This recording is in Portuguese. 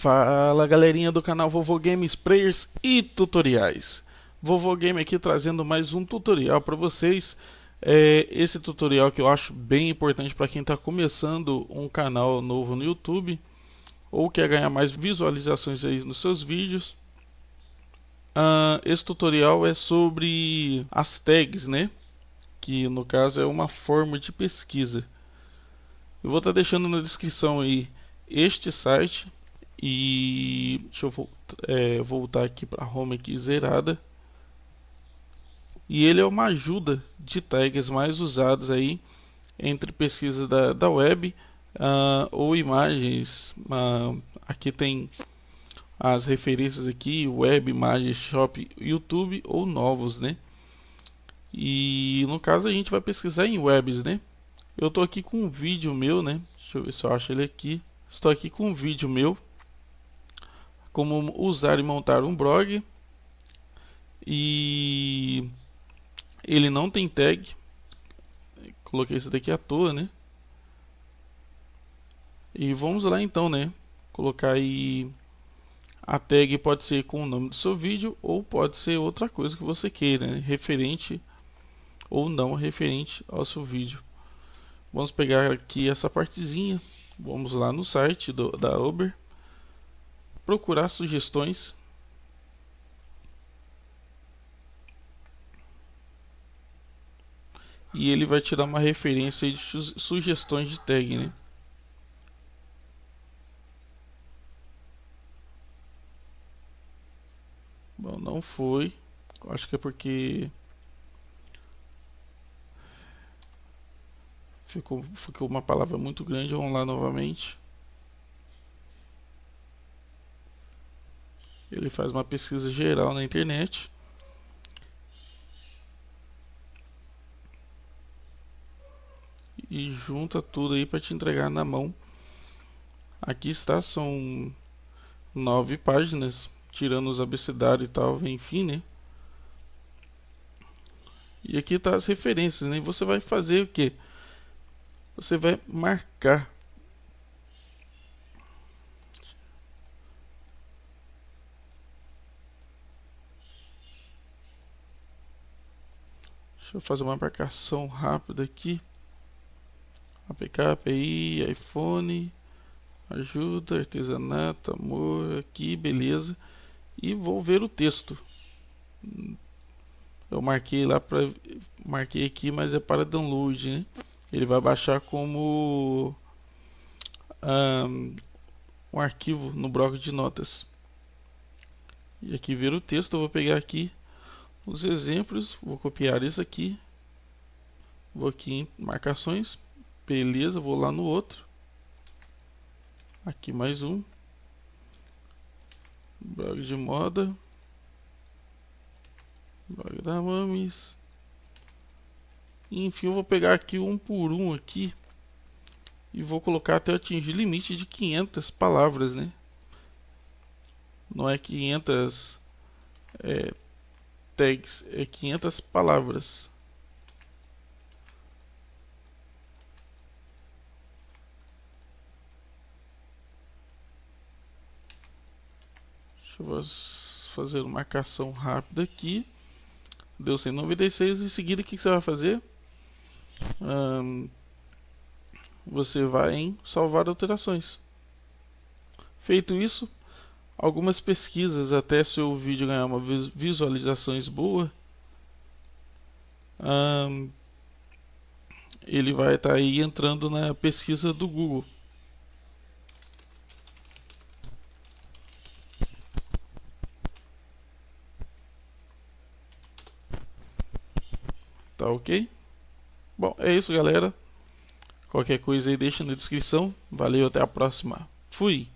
Fala galerinha do canal Vovô Games Players e Tutoriais. Vovô Game aqui trazendo mais um tutorial para vocês. É Esse tutorial que eu acho bem importante para quem está começando um canal novo no YouTube Ou quer ganhar mais visualizações aí nos seus vídeos. Uh, Esse tutorial é sobre as tags né? Que no caso é uma forma de pesquisa. Eu vou estar tá deixando na descrição aí este site e deixa eu é, voltar aqui para home aqui zerada. E ele é uma ajuda de tags mais usadas aí entre pesquisas da, da web uh, ou imagens. Uh, aqui tem as referências aqui web imagens shop youtube ou novos né? E no caso a gente vai pesquisar em webs né? Eu tô aqui com um vídeo meu né? Deixa eu ver se eu acho ele aqui. Estou aqui com um vídeo meu como usar e montar um blog. E ele não tem tag. Coloquei isso daqui à toa né? E vamos lá então né? Colocar aí a tag pode ser com o nome do seu vídeo ou pode ser outra coisa que você queira né? referente ou não referente ao seu vídeo. Vamos pegar aqui essa partezinha. Vamos lá no site do, da Uber procurar sugestões e ele vai tirar uma referência de sugestões de tag, né? Bom, não foi. Acho que é porque ficou, ficou uma palavra muito grande. Vamos lá novamente. Ele faz uma pesquisa geral na internet. E junta tudo aí para te entregar na mão. Aqui está, são nove páginas, tirando os abecedários e tal, enfim, né? E aqui tá as referências, né? E você vai fazer o que? Você vai marcar Deixa eu fazer uma marcação rápida aqui. APK, API, iPhone, ajuda, artesanato, amor, aqui, beleza. E vou ver o texto. Eu marquei lá para marquei aqui, mas é para download, né? Ele vai baixar como um, um arquivo no bloco de notas. E aqui ver o texto, eu vou pegar aqui os exemplos, vou copiar isso aqui, vou aqui em marcações, beleza, vou lá no outro, aqui mais um, blog de moda, blog da Mamis, enfim, eu vou pegar aqui um por um aqui, e vou colocar até atingir limite de 500 palavras, né? Não é 500 é, tags é 500 palavras. Deixa eu fazer uma marcação rápida aqui. Deu 196 em seguida o que você vai fazer? Um, você vai em salvar alterações. Feito isso, algumas pesquisas até se o vídeo ganhar uma visualizações boa um, ele vai estar tá aí entrando na pesquisa do Google. Tá ok? Bom é isso galera. Qualquer coisa aí deixa na descrição. Valeu até a próxima. Fui